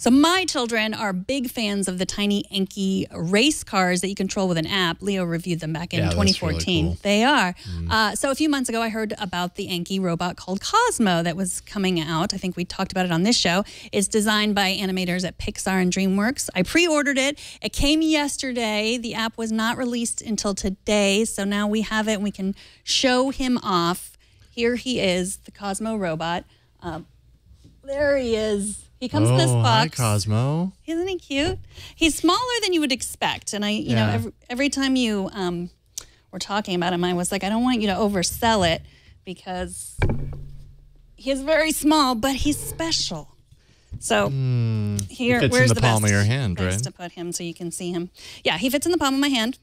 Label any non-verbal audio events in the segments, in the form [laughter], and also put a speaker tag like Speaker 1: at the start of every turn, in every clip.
Speaker 1: So my children are big fans of the tiny Anki race cars that you control with an app. Leo reviewed them back in
Speaker 2: Yeah, that's really
Speaker 1: 2014.
Speaker 2: cool. Mm.
Speaker 1: They are. Uh, so a few months ago, I heard about the Anki robot called Cozmo that was coming out. I think we talked about it on this show. It's designed by animators at Pixar and DreamWorks. I pre-ordered it. It came yesterday. The app was not released until today, so now we have it and we can show him off. Here he is, the Cozmo robot. Um, there he is. He comes in this
Speaker 2: oh, hi,
Speaker 1: box.
Speaker 2: Cozmo.
Speaker 1: Isn't he cute? He's smaller than you would expect. And I, you know, every, every time you um, were talking about him, I was like, I don't want you to oversell it because he's very small, but he's special. So here,
Speaker 2: Hmm. fits in
Speaker 1: where's
Speaker 2: the
Speaker 1: the,
Speaker 2: palm of
Speaker 1: best
Speaker 2: your hand,
Speaker 1: place
Speaker 2: right?
Speaker 1: to put him so you can see him? Yeah, he fits in the palm of my hand.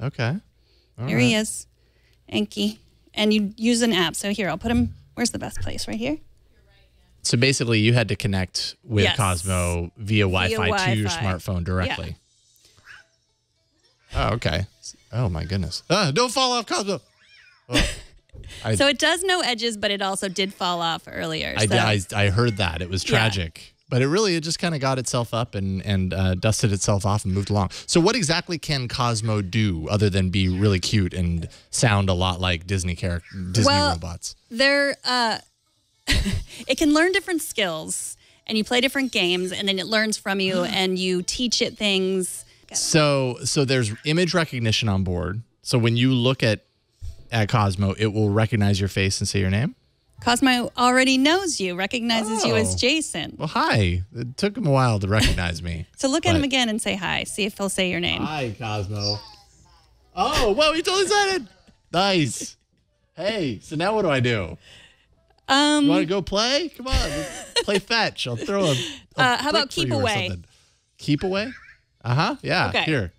Speaker 2: Okay. All
Speaker 1: here
Speaker 2: right.
Speaker 1: he is, Anki. And you use an app. So here, I'll put him. Where's the best place? Right here.
Speaker 2: So basically, you had to connect with
Speaker 1: Yes.
Speaker 2: Cozmo via Wi-Fi to your
Speaker 1: Wi-Fi.
Speaker 2: smartphone directly. Oh, okay. Oh my goodness. Ah, don't fall off, Cozmo. Oh. I, [laughs]
Speaker 1: So it does no edges, but it also did fall off earlier.
Speaker 2: I,
Speaker 1: so.
Speaker 2: I, I heard that it was
Speaker 1: Yeah.
Speaker 2: tragic, but it really it just kind of got itself up and and uh, dusted itself off and moved along. So what exactly can Cozmo do other than be really cute and sound a lot like Disney character Disney
Speaker 1: Well,
Speaker 2: robots?
Speaker 1: They're uh, [laughs] it can learn different skills, and you play different games, and then it learns from you, [gasps] and you teach it things.
Speaker 2: So so there's image recognition on board. So when you look at at Cozmo, it will recognize your face and say your name.
Speaker 1: Cozmo already knows you, recognizes you as
Speaker 2: Oh.
Speaker 1: Jason.
Speaker 2: Well, hi. It took him a while to recognize me. [laughs]
Speaker 1: So look at him again and say hi. See if he'll say your name.
Speaker 2: Hi, Cozmo. Oh, whoa, he totally said it. Nice. Hey, so now what do I do?
Speaker 1: Um,
Speaker 2: You want to go play? Come on, [laughs] play fetch. I'll throw a. a
Speaker 1: Uh, how about keep away?
Speaker 2: Keep away? Uh huh. Yeah.
Speaker 1: Okay.
Speaker 2: Here.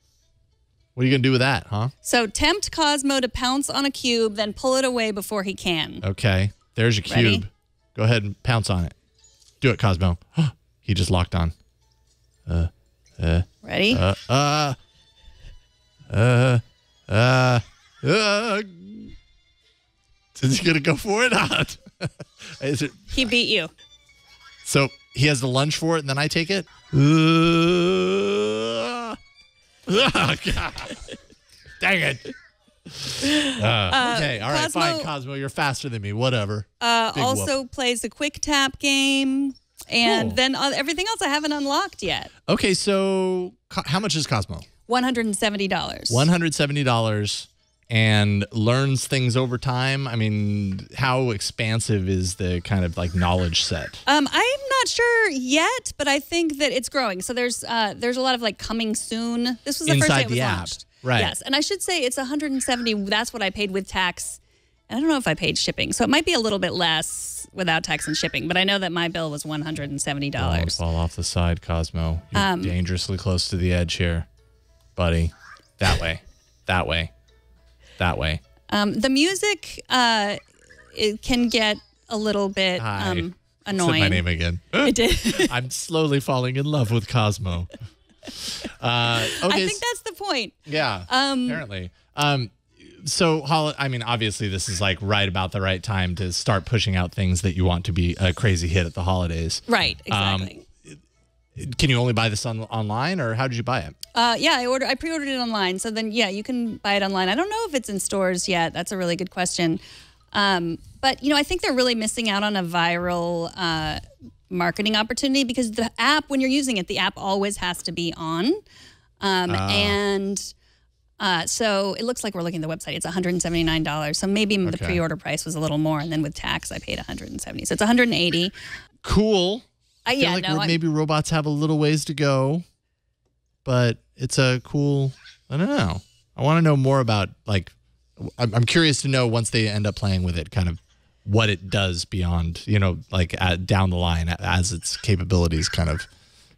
Speaker 2: What are you gonna do with that, huh?
Speaker 1: so tempt Cozmo to pounce on a cube, then pull it away before he can.
Speaker 2: Okay. There's your
Speaker 1: Ready?
Speaker 2: cube. Go ahead and pounce on it. Do it, Cozmo. [gasps] he just locked on. Uh, uh.
Speaker 1: Ready?
Speaker 2: Uh, uh, uh, uh, uh. Is he gonna go for it? [laughs] [laughs] Is it
Speaker 1: he beat you.
Speaker 2: so? He has the lunge for it, and then I take it. Uh, oh, God. Dang it. Uh, okay, all right, fine,
Speaker 1: Cozmo-
Speaker 2: Cozmo. You're faster than me. Whatever.
Speaker 1: Uh,
Speaker 2: Big whoop.
Speaker 1: also plays a quick tap game, and
Speaker 2: Cool.
Speaker 1: then uh, everything else I haven't unlocked yet.
Speaker 2: Okay, so how much is Cozmo?
Speaker 1: One hundred and seventy dollars.
Speaker 2: One hundred seventy dollars, and learns things over time. I mean, how expansive is the kind of like knowledge set?
Speaker 1: Um, I'm not sure yet, but I think that it's growing. So there's uh, there's a lot of like coming soon. This was the first
Speaker 2: Inside
Speaker 1: day it was
Speaker 2: the app.
Speaker 1: launched.
Speaker 2: Right.
Speaker 1: Yes, and I should say it's 170. That's what I paid with tax. And I don't know if I paid shipping, so it might be a little bit less without tax and shipping. But I know that my bill was 170
Speaker 2: Don't
Speaker 1: dollars.
Speaker 2: fall off the side, Cozmo. You're
Speaker 1: Um,
Speaker 2: dangerously close to the edge here, buddy. That way, that way, that way.
Speaker 1: Um, the music uh, it can get a little bit
Speaker 2: Hi.
Speaker 1: um, [laughs]
Speaker 2: Said
Speaker 1: annoying.
Speaker 2: my name again. [laughs]
Speaker 1: It did. [laughs]
Speaker 2: I'm slowly falling in love with Cozmo. Uh, okay,
Speaker 1: I think that's the point.
Speaker 2: Yeah.
Speaker 1: Um,
Speaker 2: apparently. Um, so, I mean, obviously, this is like right about the right time to start pushing out things that you want to be a crazy hit at the holidays.
Speaker 1: Right.
Speaker 2: Um,
Speaker 1: Exactly.
Speaker 2: Can you only buy this on- online, or how did you buy it?
Speaker 1: Uh, yeah, I ordered. I pre-ordered it online, so then yeah, you can buy it online. I don't know if it's in stores yet. That's a really good question. Um, but you know, I think they're really missing out on a viral uh, marketing opportunity because the app, when you're using it, the app always has to be on, um,
Speaker 2: Ah.
Speaker 1: and uh, so it looks like we're looking at the website. It's 179 dollars. So maybe the pre-order price was a little more, and then with tax, I paid 170. So it's 180.
Speaker 2: Cool. I feel
Speaker 1: yeah,
Speaker 2: like
Speaker 1: no,
Speaker 2: maybe robots have a little ways to go, but it's a cool. I don't know. I want to know more about like. I'm, I'm curious to know once they end up playing with it, kind of what it does beyond, you know, like uh, down the line as its capabilities kind of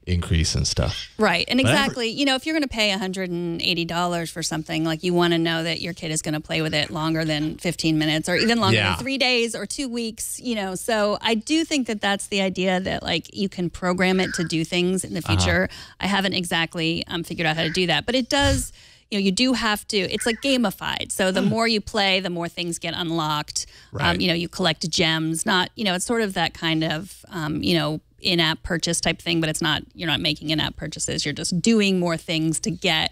Speaker 2: increase and stuff.
Speaker 1: Right. And exactly, you know, if you're going to pay $180 for something, like you want to know that your kid is going to play with it longer than 15 minutes or even longer
Speaker 2: Yeah.
Speaker 1: than three days or two weeks, you know. So I do think that that's the idea that like you can program it to do things in the
Speaker 2: Uh-huh.
Speaker 1: future. I haven't exactly um, figured out how to do that, but it does. you know, you do have to. It's like gamified. So the more you play, the more things get unlocked.
Speaker 2: Right.
Speaker 1: Um, you know, you collect gems. Not, you know, it's sort of that kind of, um, you know, in-app purchase type thing, but it's not. You're not making in-app purchases. You're just doing more things to get,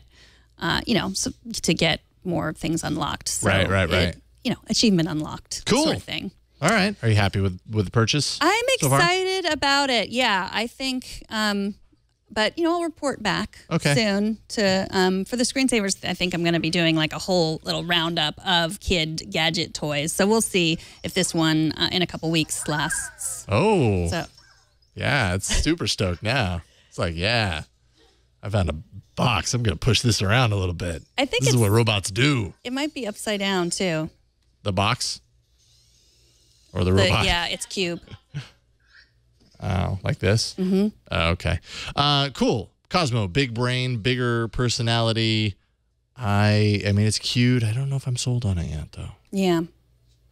Speaker 1: uh, you know, so, to get more things unlocked. So
Speaker 2: Right, right,
Speaker 1: it-
Speaker 2: right.
Speaker 1: you know, achievement unlocked.
Speaker 2: Cool.
Speaker 1: Sort of thing.
Speaker 2: All right. Are you happy with with the purchase?
Speaker 1: I'm
Speaker 2: so
Speaker 1: excited about it. Yeah, I think. Um, but you know, I'll report back
Speaker 2: Okay.
Speaker 1: soon to um, for the screensavers. I think I'm going to be doing like a whole little roundup of kid gadget toys. So we'll see if this one uh, in a couple weeks lasts.
Speaker 2: Oh,
Speaker 1: So
Speaker 2: yeah. It's super stoked now. It's like, yeah, I found a box. I'm gonna push this around a little bit.
Speaker 1: I think
Speaker 2: this is what robots do.
Speaker 1: it might be upside down too.
Speaker 2: The box or the
Speaker 1: But
Speaker 2: robot?
Speaker 1: yeah, it's cube. [laughs]
Speaker 2: Oh, like this? Mm-hmm. okay. Uh, cool. Cozmo, big brain, bigger personality. I, I mean, it's cute. I don't know if I'm sold on it yet, though.
Speaker 1: Yeah.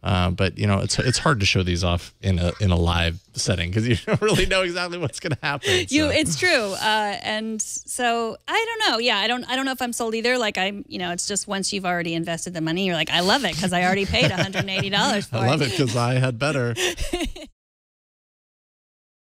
Speaker 2: Uh, but you know, it's it's hard to show these off in a in a live setting because you [laughs] don't really know exactly what's going to happen.
Speaker 1: You, it's true, uh, and so I don't know. Yeah, I don't. I don't know if I'm sold either. Like I'm, you know, it's just once you've already invested the money, you're like, I love it because I already paid 180 dollars [laughs] for
Speaker 2: I love it because I had better. [laughs]